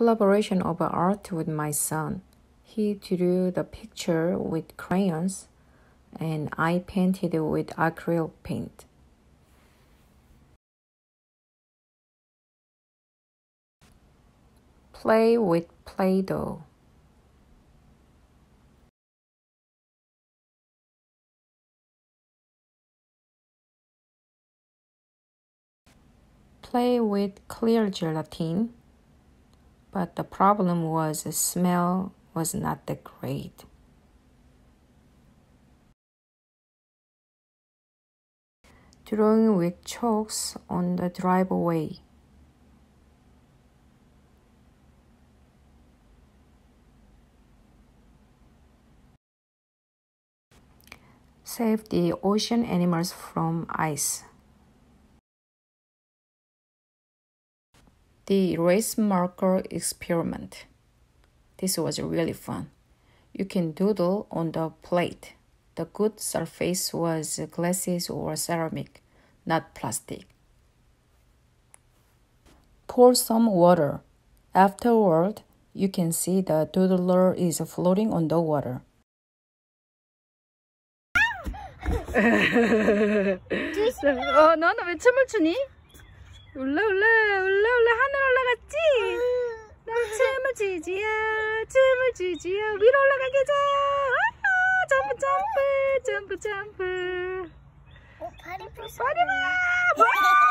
collaboration of art with my son. He drew the picture with crayons and I painted it with acrylic paint. Play with Play Doh. Play with clear gelatin, but the problem was the smell was not that great. Drawing with chalks on the driveway. Save the ocean animals from ice. the erase marker experiment. This was really fun. You can doodle on the plate. The good surface was glasses or ceramic, not plastic. Pour some water. Afterward, you can see the doodler is floating on the water. 조심해. 어, 너는 왜 춤을 추니? 올라 올라 올라. 추지야 춤을 추지야 위로 올라가게 자 아, 점프 점프 점프 점프. 어, 발이 부서. 빨리 와!